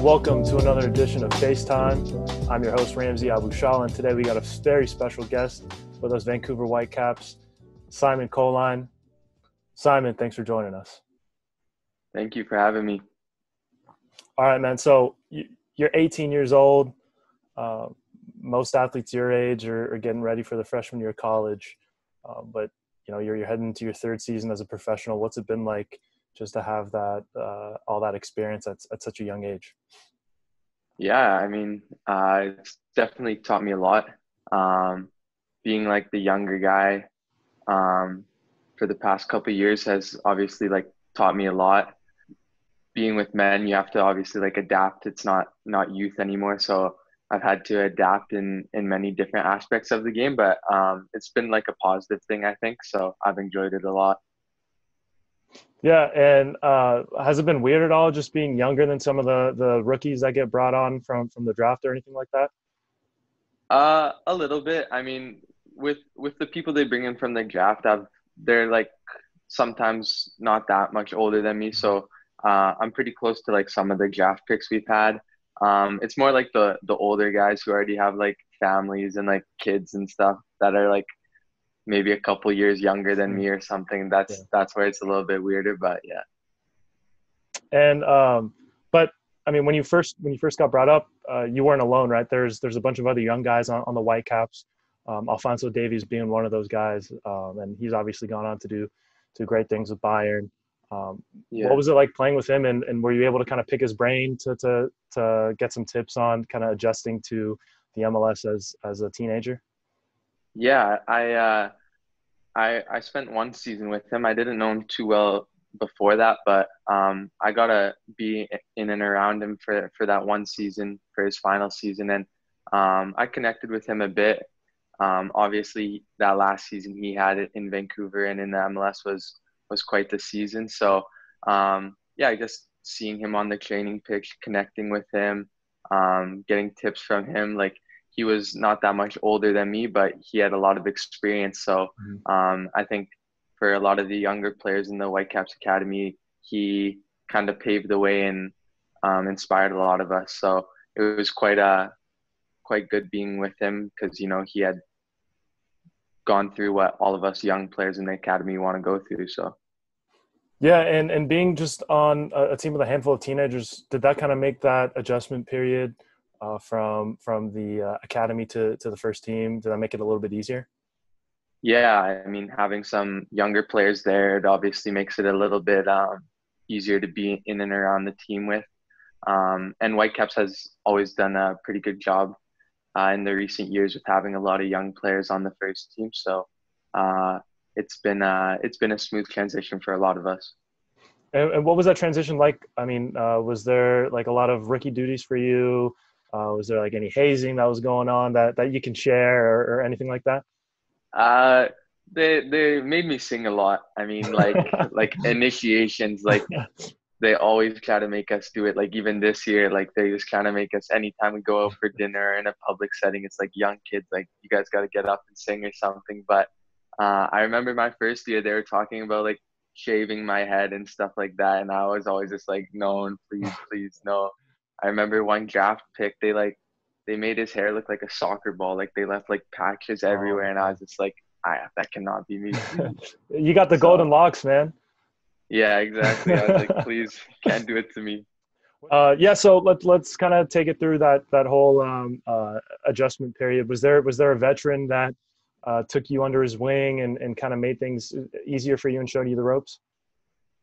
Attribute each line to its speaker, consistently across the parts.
Speaker 1: and welcome to another edition of FaceTime. I'm your host, Ramsey Abushal, and today we got a very special guest with us, Vancouver Whitecaps, Simon Colyn. Simon, thanks for joining us.
Speaker 2: Thank you for having me.
Speaker 1: All right, man. So you're 18 years old. Uh, most athletes your age are, are, getting ready for the freshman year of college, uh, but you know you're, you're heading into your third season as a professional. What's it been like just to have that uh, all that experience at, at such a young age?
Speaker 2: Yeah, I mean, uh, it's definitely taught me a lot. Um, being like the younger guy um, for the past couple years has obviously like taught me a lot. Being with men, you have to obviously like adapt. It's not not youth anymore, so I've had to adapt in in many different aspects of the game. But um, it's been like a positive thing, I think. So I've enjoyed it a lot.
Speaker 1: Yeah, and uh, has it been weird at all just being younger than some of the the rookies that get brought on from from the draft or anything like that?
Speaker 2: Uh, a little bit. I mean, with with the people they bring in from the draft, I've they're like sometimes not that much older than me, so uh, I'm pretty close to like some of the draft picks we've had. Um, it's more like the the older guys who already have like families and like kids and stuff that are like maybe a couple years younger than me or something. That's yeah. that's where it's a little bit weirder, but yeah.
Speaker 1: And um, but I mean, when you first when you first got brought up, uh, you weren't alone, right? There's there's a bunch of other young guys on, on the Whitecaps. Um, Alphonso Davies being one of those guys, um, and he's obviously gone on to do do great things with Bayern. Um, yeah. What was it like playing with him, and, and were you able to kind of pick his brain to to to get some tips on kind of adjusting to the MLS as as a teenager?
Speaker 2: Yeah, I uh, I I spent one season with him. I didn't know him too well before that, but um, I got to be in and around him for for that one season for his final season, and um, I connected with him a bit. Um, obviously, that last season he had it in Vancouver and in the MLS was was quite the season. So um, yeah, guess seeing him on the training pitch, connecting with him, um, getting tips from him, like he was not that much older than me, but he had a lot of experience. So mm-hmm. um, I think for a lot of the younger players in the Whitecaps Academy, he kind of paved the way and um, inspired a lot of us. So it was quite a uh, quite good being with him because you know he had gone through what all of us young players in the academy want to go through. So.
Speaker 1: Yeah, and and being just on a, team with a handful of teenagers, did that kind of make that adjustment period uh, from from the uh, academy to to the first team? Did that make it a little bit easier?
Speaker 2: Yeah, I mean, having some younger players there, it obviously makes it a little bit um, easier to be in and around the team with. Um, and Whitecaps has always done a pretty good job uh, in the recent years with having a lot of young players on the first team. So uh, it's been uh, it's been a smooth transition for a lot of us.
Speaker 1: And, and what was that transition like? I mean, uh, was there like a lot of rookie duties for you? Uh, was there like any hazing that was going on that, that you can share or, or anything like that?
Speaker 2: Uh, they they made me sing a lot. I mean, like like initiations, like they always try to make us do it. Like even this year, like they just kind of make us anytime we go out for dinner in a public setting, it's like young kids, like you guys got to get up and sing or something. But uh, I remember my first year, they were talking about like shaving my head and stuff like that, and I was always just like, no, please, please, no. I remember one draft pick, they like they made his hair look like a soccer ball, like they left like patches everywhere, oh, and I was just like, I that cannot be me.
Speaker 1: you got the so, golden locks, man.
Speaker 2: Yeah, exactly. I was like, please, can't do it to me.
Speaker 1: Uh, yeah, so let's let's kind of take it through that that whole um, uh, adjustment period. Was there was there a veteran that uh, took you under his wing and, and kind of made things easier for you and showed you the ropes?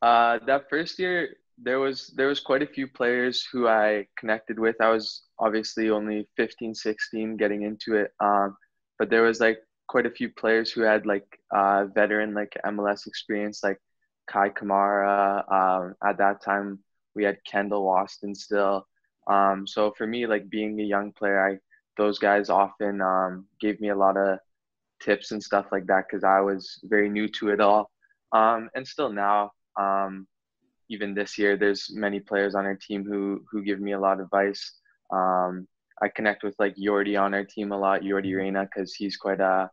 Speaker 2: Uh, that first year, there was there was quite a few players who I connected with. I was obviously only 15, 16 getting into it, um, but there was like quite a few players who had like uh, veteran like MLS experience, like Kei Kamara. Um, at that time, we had Kendall Waston still. Um, so for me, like being a young player, I those guys often um, gave me a lot of tips and stuff like that because I was very new to it all. Um, and still now, um, even this year, there's many players on our team who who give me a lot of advice. Um, I connect with like Yordy on our team a lot, Yordy Reyna, because he's quite a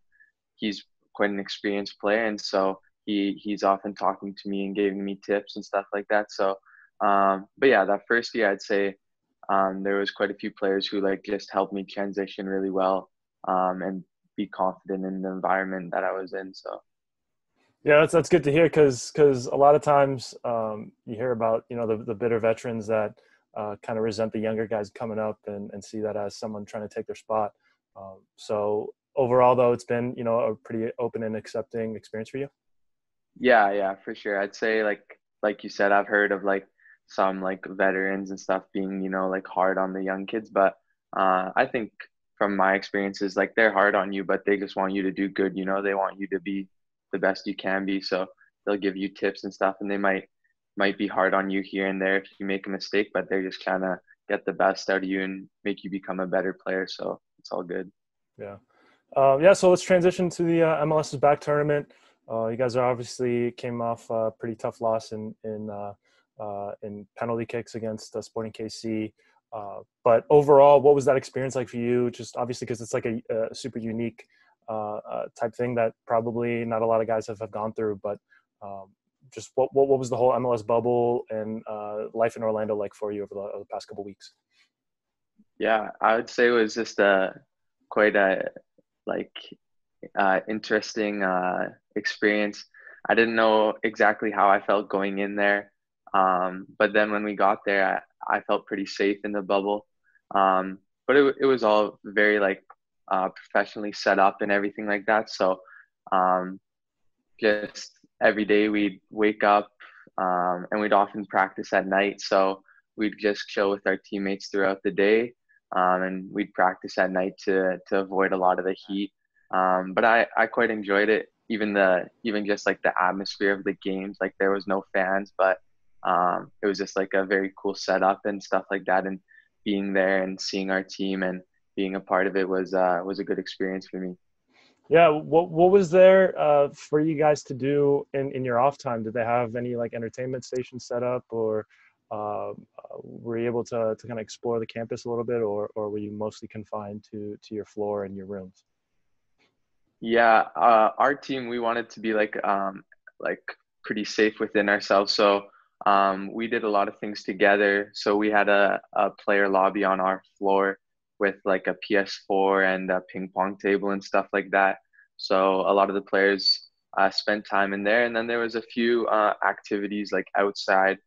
Speaker 2: he's quite an experienced player, and so he he's often talking to me and giving me tips and stuff like that. So, um, but yeah, that first year I'd say um, there was quite a few players who like just helped me transition really well um, and be confident in the environment that I was in. So.
Speaker 1: Yeah, that's that's good to hear because because a lot of times um, you hear about you know the, the bitter veterans that uh, kind of resent the younger guys coming up and, and see that as someone trying to take their spot. Um, so overall, though, it's been you know a pretty open and accepting experience for you.
Speaker 2: Yeah, yeah, for sure. I'd say like like you said, I've heard of like some like veterans and stuff being you know like hard on the young kids, but uh, I think from my experiences, like they're hard on you, but they just want you to do good. You know, they want you to be the best you can be. So they'll give you tips and stuff, and they might might be hard on you here and there if you make a mistake, but they're just trying to get the best out of you and make you become a better player. So it's all good.
Speaker 1: Yeah. Um, yeah. So let's transition to the uh, MLS is Back tournament. Uh, you guys are obviously came off a pretty tough loss in in uh, uh in penalty kicks against uh, Sporting KC. Uh, but overall, what was that experience like for you? Just obviously because it's like a, a super unique type thing that probably not a lot of guys have, have gone through. But um, just what, what, what was the whole MLS bubble and uh, life in Orlando like for you over the, over the past couple weeks?
Speaker 2: Yeah, I would say it was just a quite a like uh, interesting uh, experience. I didn't know exactly how I felt going in there, um, but then when we got there, I, I felt pretty safe in the bubble. Um, but it it was all very like uh, professionally set up and everything like that. So um, just every day we'd wake up um, and we'd often practice at night. So we'd just chill with our teammates throughout the day. Um, and we'd practice at night to, to avoid a lot of the heat. Um, but I, I quite enjoyed it. Even the, even just like the atmosphere of the games, like there was no fans, but um, it was just like a very cool setup and stuff like that. And being there and seeing our team and being a part of it was, uh, was a good experience for me.
Speaker 1: Yeah, what what was there uh, for you guys to do in, in your off time? Did they have any like entertainment stations set up, or uh, were you able to to kind of explore the campus a little bit, or or were you mostly confined to to your floor and your rooms?
Speaker 2: Yeah, uh, our team we wanted to be like um, like pretty safe within ourselves, so um, we did a lot of things together. So we had a, a player lobby on our floor with like a PS4 and a ping pong table and stuff like that. So a lot of the players uh, spent time in there, and then there was a few uh, activities like outside.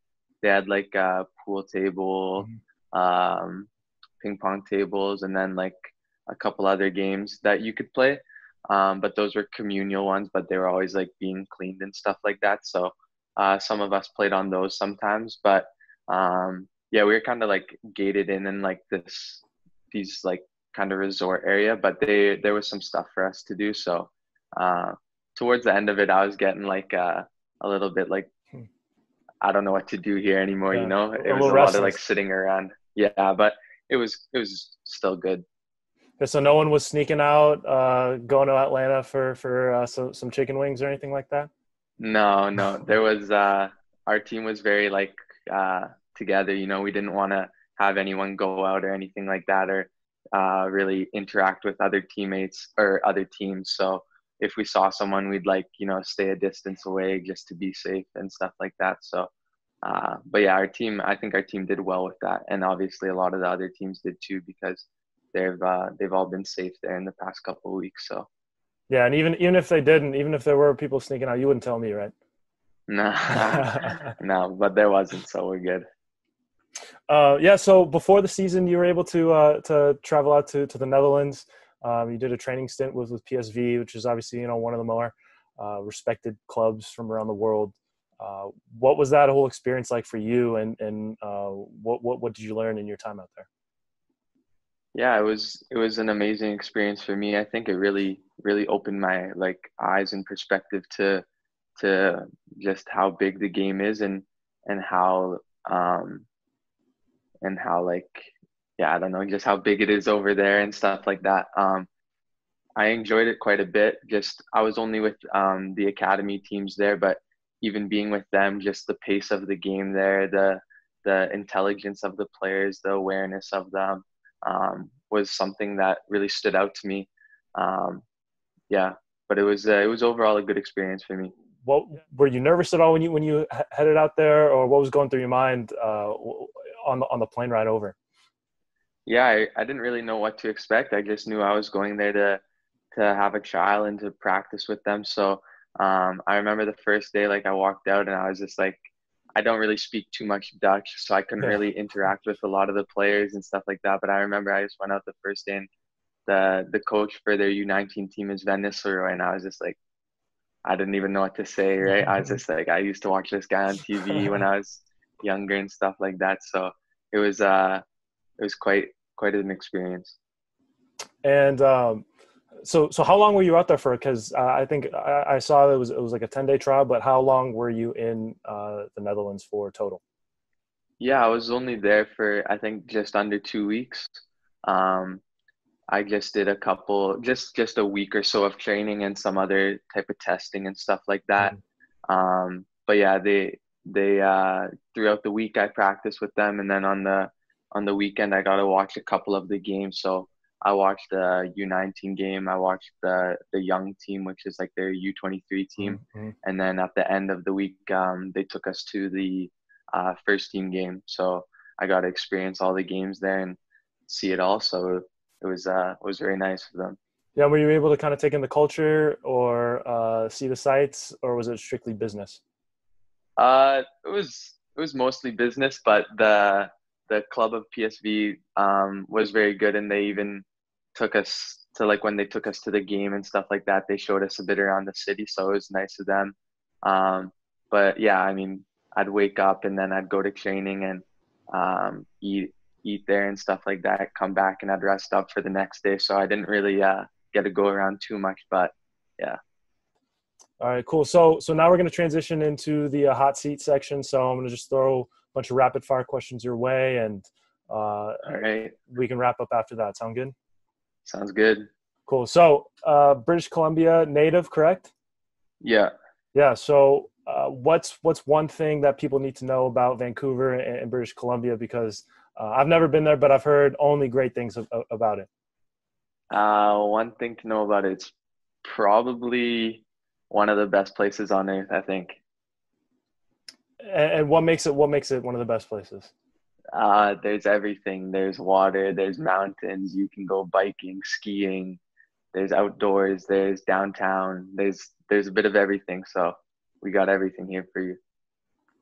Speaker 2: They had like a pool table, mm-hmm. um, ping pong tables, and then like a couple other games that you could play. Um, but those were communal ones, but they were always like being cleaned and stuff like that. So uh, some of us played on those sometimes, but um, yeah, we were kind of like gated in in like this these like kind of resort area, but they there was some stuff for us to do. So uh, towards the end of it, I was getting like uh, a little bit like hmm. I don't know what to do here anymore. Yeah. You know, it was a lot of like sitting around. Yeah, but it was it was still good.
Speaker 1: Yeah, so no one was sneaking out, uh, going to Atlanta for for uh, some some chicken wings or anything like that.
Speaker 2: No, no, there was. Uh, our team was very like uh, together. You know, we didn't want to have anyone go out or anything like that or uh, really interact with other teammates or other teams. So if we saw someone, we'd like, you know, stay a distance away just to be safe and stuff like that. So, uh, but yeah, our team, I think our team did well with that. And obviously a lot of the other teams did too, because they've, uh, they've all been safe there in the past couple of weeks. So,
Speaker 1: yeah. And even, even if they didn't, even if there were people sneaking out, you wouldn't tell me, right?
Speaker 2: No, no, but there wasn't. So we're good.
Speaker 1: Uh, yeah. So before the season, you were able to uh, to travel out to, to the Netherlands. Um, you did a training stint with with PSV, which is obviously you know one of the more uh, respected clubs from around the world. Uh, what was that whole experience like for you, and and uh, what what what did you learn in your time out there?
Speaker 2: Yeah, it was it was an amazing experience for me. I think it really really opened my like eyes and perspective to to just how big the game is and and how um, and how like yeah i don't know just how big it is over there and stuff like that. Um i enjoyed it quite a bit. Just i was only with um the academy teams there but even being with them just the pace of the game there the the intelligence of the players the awareness of them um, was something that really stood out to me. Um, yeah but it was uh, it was overall a good experience for me.
Speaker 1: What were you nervous at all when you when you headed out there or what was going through your mind uh, on the on the plane ride over?
Speaker 2: yeah, I, I didn't really know what to expect. I just knew I was going there to to have a trial and to practice with them. So um, I remember the first day, like I walked out and I was just like, I don't really speak too much Dutch, so I couldn't yeah. really interact with a lot of the players and stuff like that. But I remember I just went out the first day and the the coach for their U19 team is Van Nistelrooy, and I was just like, I didn't even know what to say, right? I was just like, I used to watch this guy on TV when I was younger and stuff like that. So it was uh, it was quite quite an experience.
Speaker 1: And um, so so how long were you out there for? Because uh, I think I, I, saw it was it was like a ten day trial, but how long were you in uh, the Netherlands for total?
Speaker 2: Yeah, I was only there for I think just under two weeks. Um, I just did a couple, just just a week or so of training and some other type of testing and stuff like that. Mm-hmm. Um, but yeah, they they uh, throughout the week I practiced with them, and then on the on the weekend I got to watch a couple of the games. So I watched the U19 game. I watched the the young team, which is like their U23 team, mm-hmm. and then at the end of the week, um, they took us to the uh, first team game. So I got to experience all the games there and see it all. So it was uh, it was very nice for them.
Speaker 1: Yeah, were you able to kind of take in the culture or uh, see the sights, or was it strictly business?
Speaker 2: Uh, it was it was mostly business, but the the club of PSV um, was very good, and they even took us to like when they took us to the game and stuff like that. They showed us a bit around the city, so it was nice of them. Um, but yeah, I mean, I'd wake up and then I'd go to training and um, eat eat there and stuff like that. Come back and I'd rest up for the next day. So I didn't really uh, get to go around too much, but yeah.
Speaker 1: All right, cool. So so now we're going to transition into the uh, hot seat section. So I'm going to just throw a bunch of rapid fire questions your way, and uh,
Speaker 2: all right,
Speaker 1: we can wrap up after that. Sound good?
Speaker 2: Sounds good.
Speaker 1: Cool. So uh, British Columbia native, correct?
Speaker 2: Yeah.
Speaker 1: Yeah. So uh, what's what's one thing that people need to know about Vancouver and, and British Columbia because uh, I've never been there, but I've heard only great things of, about it.
Speaker 2: Uh, one thing to know about it, it's probably one of the best places on earth, I think.
Speaker 1: And, what makes it what makes it one of the best places?
Speaker 2: Uh, there's everything. There's water. There's mountains. You can go biking, skiing. There's outdoors. There's downtown. There's there's a bit of everything. So we got everything here for you.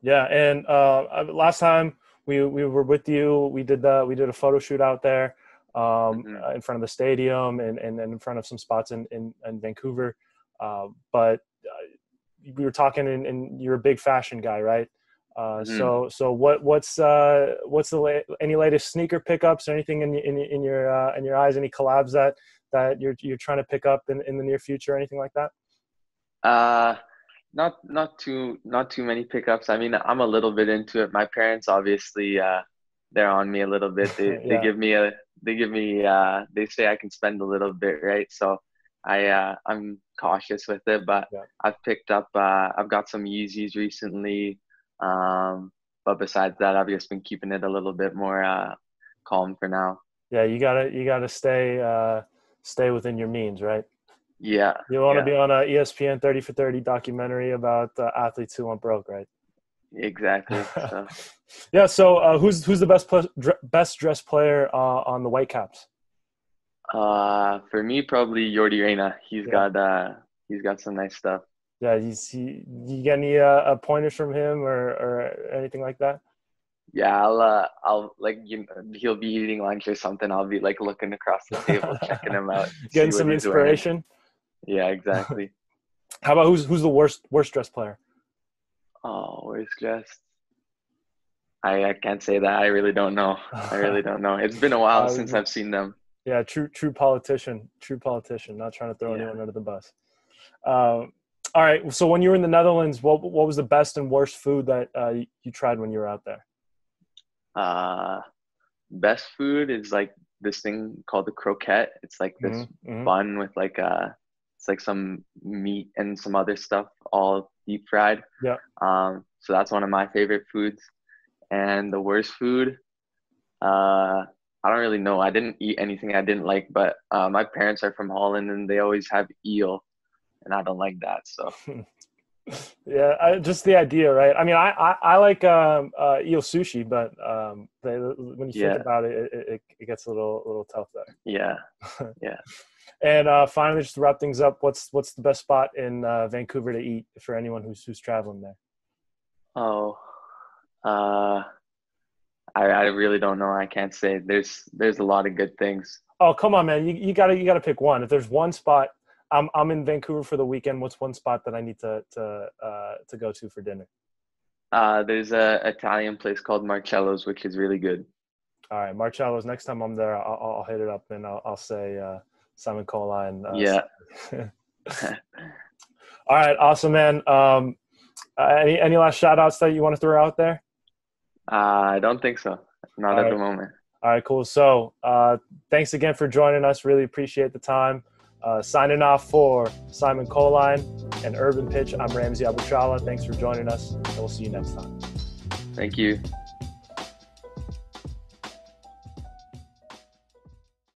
Speaker 1: Yeah, and uh, last time we we were with you. We did the we did a photo shoot out there um, mm-hmm. Uh, in front of the stadium and, and, and in front of some spots in in, in Vancouver. Uh, but uh, we were talking, and, and, you're a big fashion guy, right? Uh, mm-hmm. So so what what's uh, what's the la- any latest sneaker pickups or anything in in, in your uh, in your eyes? Any collabs that that you're you're trying to pick up in, in the near future, or anything like that?
Speaker 2: Uh not not too not too many pickups. I mean, I'm a little bit into it. My parents obviously uh, they're on me a little bit. They yeah. they give me a they give me uh, they say I can spend a little bit, right? So I uh, I'm cautious with it, but yeah. I've picked up uh, I've got some Yeezys recently. Um, but besides that, I've just been keeping it a little bit more uh, calm for now.
Speaker 1: Yeah, you gotta you gotta stay uh, stay within your means, right?
Speaker 2: Yeah.
Speaker 1: You want
Speaker 2: to
Speaker 1: yeah. be on a ESPN 30 for 30 documentary about uh, athletes who went broke, right?
Speaker 2: Exactly. So.
Speaker 1: yeah. So, uh, who's who's the best pl- best dressed player uh, on the Whitecaps?
Speaker 2: Uh, for me, probably Yordy Reyna. He's yeah. got uh, he's got some nice stuff.
Speaker 1: Yeah. He's he. You get any uh, pointers from him or or anything like that?
Speaker 2: Yeah, I'll uh, I'll like you know, he'll be eating lunch or something. I'll be like looking across the table, checking him out,
Speaker 1: getting some inspiration. Doing.
Speaker 2: Yeah, exactly.
Speaker 1: How about who's who's the worst worst dressed player?
Speaker 2: Oh, worst dressed. I, I can't say that. I really don't know. I really don't know. It's been a while uh, since I've seen them.
Speaker 1: Yeah, true true politician. True politician. Not trying to throw yeah. anyone under the bus. Um, all right. So when you were in the Netherlands, what what was the best and worst food that uh, you tried when you were out there?
Speaker 2: Uh, best food is like this thing called the croquette. It's like this mm-hmm, mm-hmm. bun with like a uh, it's like some meat and some other stuff all deep fried.
Speaker 1: Yeah.
Speaker 2: Um, so that's one of my favorite foods. And the worst food, uh, I don't really know. I didn't eat anything I didn't like, but uh, my parents are from Holland and they always have eel, and I don't like that. So
Speaker 1: yeah, I, just the idea, right? I mean, I I, I like um, uh, eel sushi, but um, they, when you
Speaker 2: Yeah.
Speaker 1: think about it, it, it, it gets a little a little tough there.
Speaker 2: Yeah. Yeah.
Speaker 1: And uh, finally, just to wrap things up, what's what's the best spot in uh, Vancouver to eat for anyone who's who's traveling there?
Speaker 2: Oh, uh, I I really don't know. I can't say. There's there's a lot of good things.
Speaker 1: Oh, come on, man! You, you gotta you gotta pick one. If there's one spot, I'm I'm in Vancouver for the weekend. What's one spot that I need to to uh, to go to for dinner?
Speaker 2: Uh, there's a Italian place called Marcello's, which is really good.
Speaker 1: All right, Marcello's. Next time I'm there, I'll, I'll hit it up and I'll, I'll say uh, Simon Colyn. Uh,
Speaker 2: Yeah.
Speaker 1: All right, awesome, man. Um, uh, any any last shout outs that you want to throw out there?
Speaker 2: Uh, I don't think so. Not
Speaker 1: All
Speaker 2: at the moment.
Speaker 1: All right, cool. So, uh, thanks again for joining us. Really appreciate the time. Uh, signing off for Simon Colyn and Urban Pitch. I'm Ramsey Abushala. Thanks for joining us, and we'll see you next time.
Speaker 2: Thank you.